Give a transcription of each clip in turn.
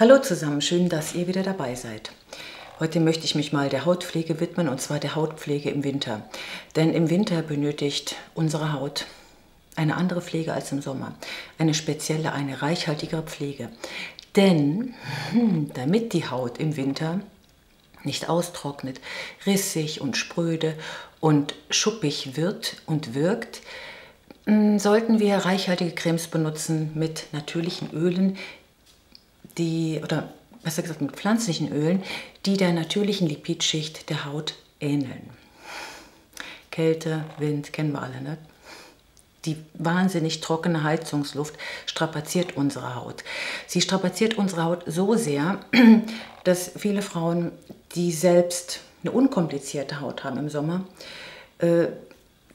Hallo zusammen, schön, dass ihr wieder dabei seid. Heute möchte ich mich mal der Hautpflege widmen und zwar der Hautpflege im Winter. Denn im Winter benötigt unsere Haut eine andere Pflege als im Sommer. Eine spezielle, eine reichhaltigere Pflege. Denn hm, damit die Haut im Winter nicht austrocknet, rissig und spröde und schuppig wird und wirkt, hm, sollten wir reichhaltige Cremes benutzen mit natürlichen Ölen, die, oder besser gesagt mit pflanzlichen Ölen, die der natürlichen Lipidschicht der Haut ähneln. Kälte, Wind, kennen wir alle, ne? Die wahnsinnig trockene Heizungsluft strapaziert unsere Haut. Sie strapaziert unsere Haut so sehr, dass viele Frauen, die selbst eine unkomplizierte Haut haben im Sommer, äh,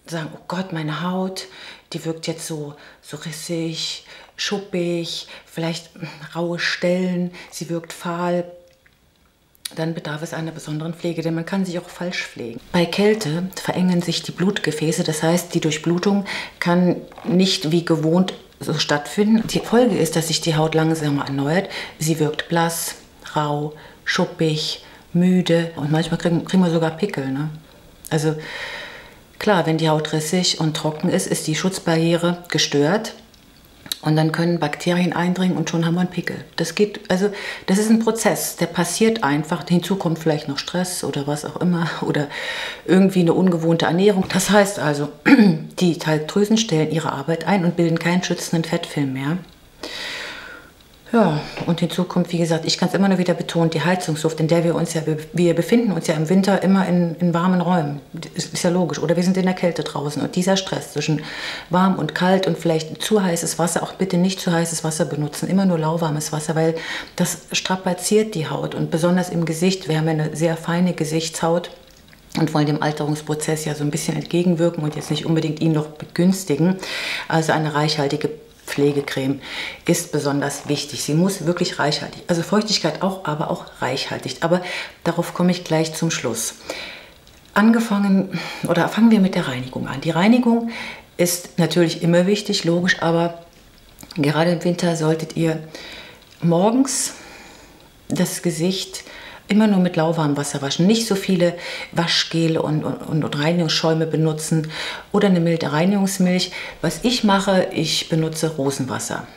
sagen, oh Gott, meine Haut, die wirkt jetzt so, so rissig, schuppig, vielleicht raue Stellen, sie wirkt fahl, dann bedarf es einer besonderen Pflege, denn man kann sich auch falsch pflegen. Bei Kälte verengen sich die Blutgefäße, das heißt, die Durchblutung kann nicht wie gewohnt so stattfinden. Die Folge ist, dass sich die Haut langsamer erneuert. Sie wirkt blass, rau, schuppig, müde und manchmal kriegen, kriegen wir sogar Pickel. Ne? Also klar, wenn die Haut rissig und trocken ist, ist die Schutzbarriere gestört und dann können Bakterien eindringen und schon haben wir einen Pickel. Das geht, also das ist ein Prozess, der passiert einfach. Hinzu kommt vielleicht noch Stress oder was auch immer oder irgendwie eine ungewohnte Ernährung. Das heißt also, die Talgdrüsen stellen ihre Arbeit ein und bilden keinen schützenden Fettfilm mehr. Ja, und hinzu kommt, wie gesagt, ich kann es immer nur wieder betonen, die Heizungsluft, in der wir uns ja, wir befinden uns ja im Winter immer in, in warmen Räumen. Ist, ist ja logisch. Oder wir sind in der Kälte draußen. Und dieser Stress zwischen warm und kalt und vielleicht zu heißes Wasser, auch bitte nicht zu heißes Wasser benutzen, immer nur lauwarmes Wasser, weil das strapaziert die Haut. Und besonders im Gesicht, wir haben ja eine sehr feine Gesichtshaut und wollen dem Alterungsprozess ja so ein bisschen entgegenwirken und jetzt nicht unbedingt ihn noch begünstigen. Also eine reichhaltige Pflegecreme ist besonders wichtig. Sie muss wirklich reichhaltig, also Feuchtigkeit auch, aber auch reichhaltig. Aber darauf komme ich gleich zum Schluss. Angefangen oder fangen wir mit der Reinigung an. Die Reinigung ist natürlich immer wichtig, logisch, aber gerade im Winter solltet ihr morgens das Gesicht immer nur mit lauwarmem Wasser waschen. Nicht so viele Waschgele und, und, und, Reinigungsschäume benutzen oder eine milde Reinigungsmilch. Was ich mache, ich benutze Rosenwasser.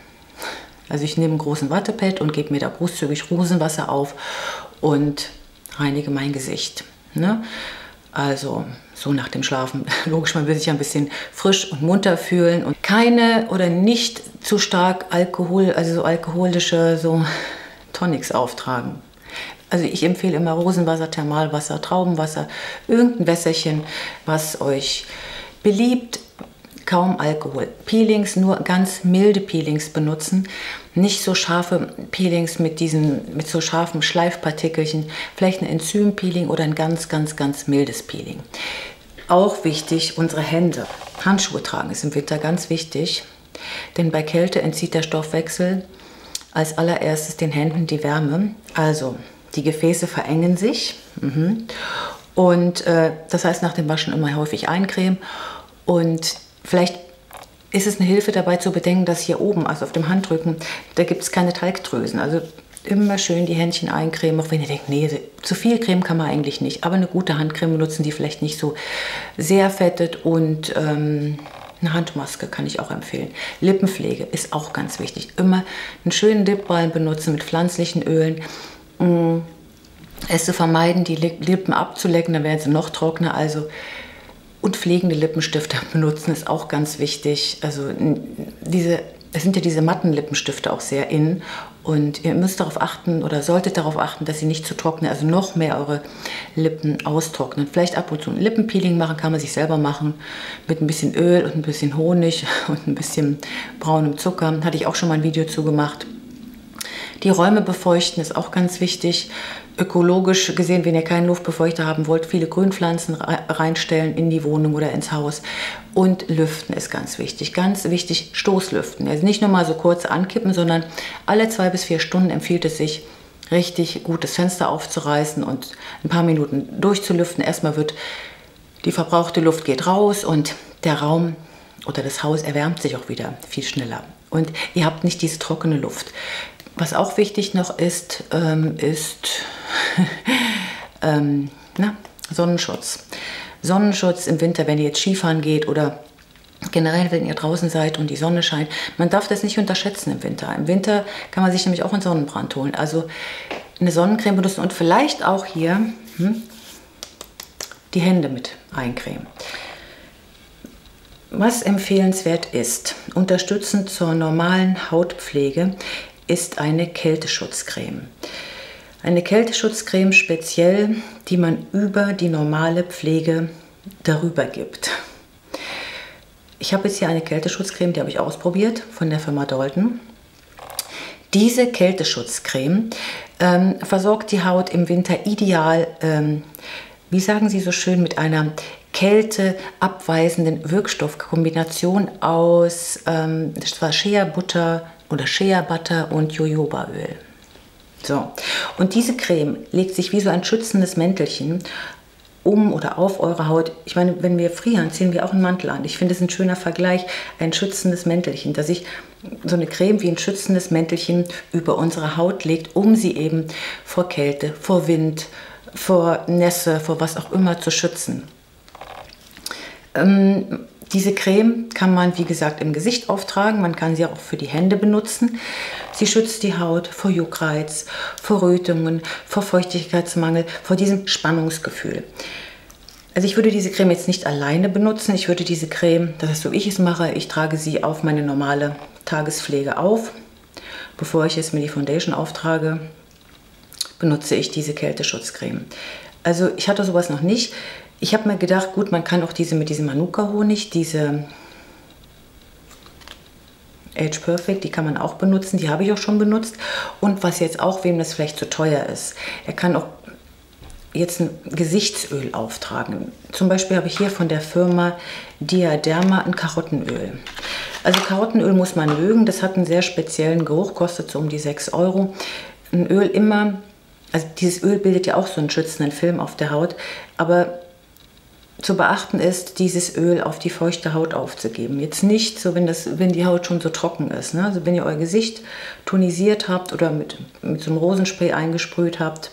Also ich nehme einen großen Wattepad und gebe mir da großzügig Rosenwasser auf und reinige mein Gesicht. Ne? Also so nach dem Schlafen. Logisch, man will sich ja ein bisschen frisch und munter fühlen und keine oder nicht zu stark Alkohol, also so alkoholische so Tonics auftragen. Also ich empfehle immer Rosenwasser, Thermalwasser, Traubenwasser, irgendein Wässerchen, was euch beliebt. Kaum Alkohol. Peelings, nur ganz milde Peelings benutzen. Nicht so scharfe Peelings mit, diesen, mit so scharfen Schleifpartikelchen. Vielleicht ein Enzympeeling oder ein ganz, ganz, ganz mildes Peeling. Auch wichtig, unsere Hände. Handschuhe tragen ist im Winter ganz wichtig, denn bei Kälte entzieht der Stoffwechsel als allererstes den Händen die Wärme. Also die Gefäße verengen sich. Mhm. Und äh, das heißt nach dem Waschen immer häufig eincremen. Und vielleicht ist es eine Hilfe dabei zu bedenken, dass hier oben, also auf dem Handrücken, da gibt es keine Talgdrüsen. Also immer schön die Händchen eincremen, auch wenn ihr denkt, nee, zu viel Creme kann man eigentlich nicht. Aber eine gute Handcreme benutzen, die vielleicht nicht so sehr fettet und ähm, eine Handmaske kann ich auch empfehlen. Lippenpflege ist auch ganz wichtig. Immer einen schönen Lipbalm benutzen mit pflanzlichen Ölen. Mm, es zu vermeiden, die Lippen abzulecken, dann werden sie noch trockener. Also und pflegende Lippenstifte benutzen ist auch ganz wichtig. Also diese, es sind ja diese matten Lippenstifte auch sehr in und ihr müsst darauf achten oder solltet darauf achten, dass sie nicht zu trocknen, also noch mehr eure Lippen austrocknen. Vielleicht ab und zu ein Lippenpeeling machen, kann man sich selber machen mit ein bisschen Öl und ein bisschen Honig und ein bisschen braunem Zucker. Hatte ich auch schon mal ein Video zu gemacht. Die Räume befeuchten ist auch ganz wichtig. Ökologisch gesehen, wenn ihr keinen Luftbefeuchter haben wollt, viele Grünpflanzen reinstellen in die Wohnung oder ins Haus. Und lüften ist ganz wichtig. Ganz wichtig, Stoßlüften. Also nicht nur mal so kurz ankippen, sondern alle zwei bis vier Stunden empfiehlt es sich, richtig gut das Fenster aufzureißen und ein paar Minuten durchzulüften. Erstmal wird die verbrauchte Luft geht raus und der Raum oder das Haus erwärmt sich auch wieder viel schneller. Und ihr habt nicht diese trockene Luft. Was auch wichtig noch ist, ähm, ist ähm, na, Sonnenschutz. Sonnenschutz im Winter, wenn ihr jetzt Skifahren geht oder generell, wenn ihr draußen seid und die Sonne scheint. Man darf das nicht unterschätzen im Winter. Im Winter kann man sich nämlich auch einen Sonnenbrand holen. Also eine Sonnencreme benutzen und vielleicht auch hier hm, die Hände mit eincremen. Was empfehlenswert ist, unterstützend zur normalen Hautpflege, ist eine Kälteschutzcreme. Eine Kälteschutzcreme speziell, die man über die normale Pflege darüber gibt. Ich habe jetzt hier eine Kälteschutzcreme, die habe ich ausprobiert von der Firma Dalton. Diese Kälteschutzcreme ähm, versorgt die Haut im Winter ideal, ähm, wie sagen Sie so schön, mit einer kälteabweisenden Wirkstoffkombination aus ähm, Shea Butter oder Shea Butter und Jojobaöl. So, und diese Creme legt sich wie so ein schützendes Mäntelchen um oder auf eure Haut. Ich meine, wenn wir frieren, ziehen wir auch einen Mantel an. Ich finde es ein schöner Vergleich, ein schützendes Mäntelchen, dass sich so eine Creme wie ein schützendes Mäntelchen über unsere Haut legt, um sie eben vor Kälte, vor Wind, vor Nässe, vor was auch immer zu schützen. Ähm, diese Creme kann man, wie gesagt, im Gesicht auftragen. Man kann sie auch für die Hände benutzen. Sie schützt die Haut vor Juckreiz, vor Rötungen, vor Feuchtigkeitsmangel, vor diesem Spannungsgefühl. Also ich würde diese Creme jetzt nicht alleine benutzen. Ich würde diese Creme, das ist so wie ich es mache, ich trage sie auf meine normale Tagespflege auf. Bevor ich jetzt mir die Foundation auftrage, benutze ich diese Kälteschutzcreme. Also ich hatte sowas noch nicht. Ich habe mir gedacht, gut, man kann auch diese mit diesem Manuka-Honig, diese Age Perfect, die kann man auch benutzen, die habe ich auch schon benutzt. Und was jetzt auch, wem das vielleicht zu teuer ist, er kann auch jetzt ein Gesichtsöl auftragen. Zum Beispiel habe ich hier von der Firma Diaderma ein Karottenöl. Also Karottenöl muss man mögen, das hat einen sehr speziellen Geruch, kostet so um die 6 Euro. Ein Öl immer, also dieses Öl bildet ja auch so einen schützenden Film auf der Haut, aber zu beachten ist, dieses Öl auf die feuchte Haut aufzugeben. Jetzt nicht so, wenn, das, wenn die Haut schon so trocken ist. Ne? Also wenn ihr euer Gesicht tonisiert habt oder mit, mit so einem Rosenspray eingesprüht habt,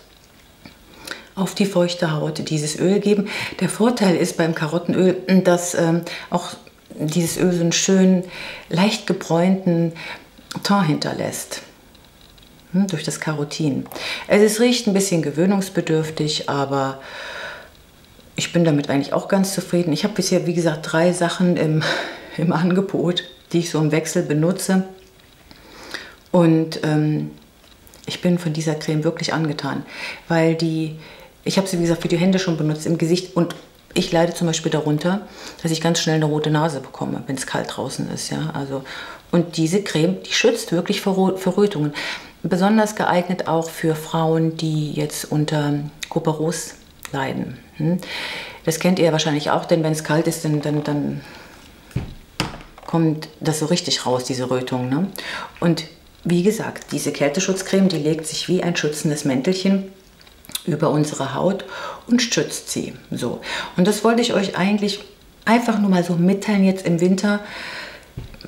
auf die feuchte Haut dieses Öl geben. Der Vorteil ist beim Karottenöl, dass ähm, auch dieses Öl so einen schönen, leicht gebräunten Ton hinterlässt. Hm, durch das Carotin. Es riecht ein bisschen gewöhnungsbedürftig, aber ich bin damit eigentlich auch ganz zufrieden. Ich habe bisher, wie gesagt, drei Sachen im, im Angebot, die ich so im Wechsel benutze. Und ähm, ich bin von dieser Creme wirklich angetan, weil die, ich habe sie, wie gesagt, für die Hände schon benutzt, im Gesicht und ich leide zum Beispiel darunter, dass ich ganz schnell eine rote Nase bekomme, wenn es kalt draußen ist. Ja? Also, und diese Creme, die schützt wirklich vor, vor Rötungen. Besonders geeignet auch für Frauen, die jetzt unter Kuperos leiden. Hm? Das kennt ihr wahrscheinlich auch, denn wenn es kalt ist, dann, dann, dann kommt das so richtig raus, diese Rötung. Ne? Und wie gesagt, diese Kälteschutzcreme, die legt sich wie ein schützendes Mäntelchen über unsere Haut und schützt sie. So. Und das wollte ich euch eigentlich einfach nur mal so mitteilen jetzt im Winter,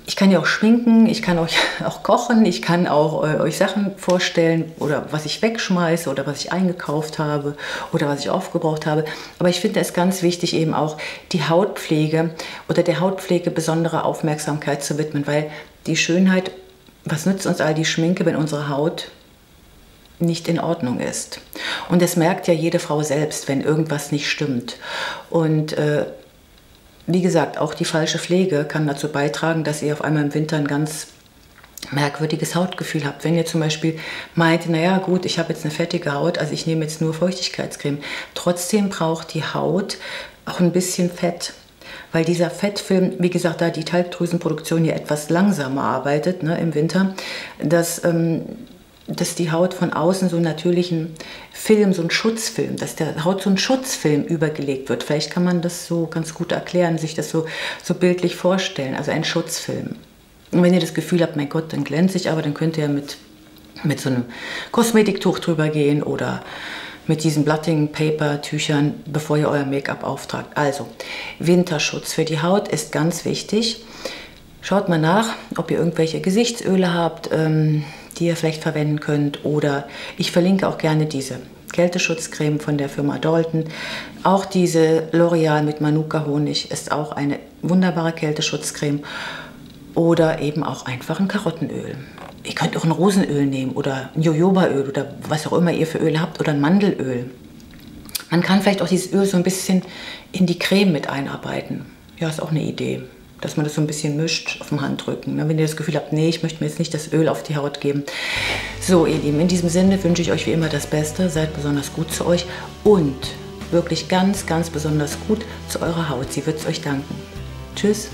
ich kann ja auch schminken, ich kann euch auch kochen, ich kann auch äh, euch Sachen vorstellen oder was ich wegschmeiße oder was ich eingekauft habe oder was ich aufgebraucht habe. Aber ich finde es ganz wichtig, eben auch die Hautpflege oder der Hautpflege besondere Aufmerksamkeit zu widmen, weil die Schönheit, was nützt uns all die Schminke, wenn unsere Haut nicht in Ordnung ist. Und das merkt ja jede Frau selbst, wenn irgendwas nicht stimmt. Und äh, wie gesagt, auch die falsche Pflege kann dazu beitragen, dass ihr auf einmal im Winter ein ganz merkwürdiges Hautgefühl habt. Wenn ihr zum Beispiel meint, naja gut, ich habe jetzt eine fettige Haut, also ich nehme jetzt nur Feuchtigkeitscreme. Trotzdem braucht die Haut auch ein bisschen Fett. Weil dieser Fettfilm, wie gesagt, da die Talgdrüsenproduktion hier etwas langsamer arbeitet ne, im Winter, dass ähm, dass die Haut von außen so einen natürlichen Film, so einen Schutzfilm, dass der Haut so ein Schutzfilm übergelegt wird. Vielleicht kann man das so ganz gut erklären, sich das so, so bildlich vorstellen, also ein Schutzfilm. Und wenn ihr das Gefühl habt, mein Gott, dann glänze ich, aber dann könnt ihr mit, mit so einem Kosmetiktuch drüber gehen oder mit diesen Blotting Paper Tüchern, bevor ihr euer Make-up auftragt. Also, Winterschutz für die Haut ist ganz wichtig. Schaut mal nach, ob ihr irgendwelche Gesichtsöle habt. Ähm, die ihr vielleicht verwenden könnt. Oder ich verlinke auch gerne diese Kälteschutzcreme von der Firma Dalton. Auch diese L'Oreal mit Manuka Honig ist auch eine wunderbare Kälteschutzcreme. Oder eben auch einfach ein Karottenöl. Ihr könnt auch ein Rosenöl nehmen oder ein Jojobaöl oder was auch immer ihr für Öl habt oder ein Mandelöl. Man kann vielleicht auch dieses Öl so ein bisschen in die Creme mit einarbeiten. Ja, ist auch eine Idee, dass man das so ein bisschen mischt auf dem Handrücken. Wenn ihr das Gefühl habt, nee, ich möchte mir jetzt nicht das Öl auf die Haut geben. So, ihr Lieben, in diesem Sinne wünsche ich euch wie immer das Beste. Seid besonders gut zu euch und wirklich ganz, ganz besonders gut zu eurer Haut. Sie wird es euch danken. Tschüss.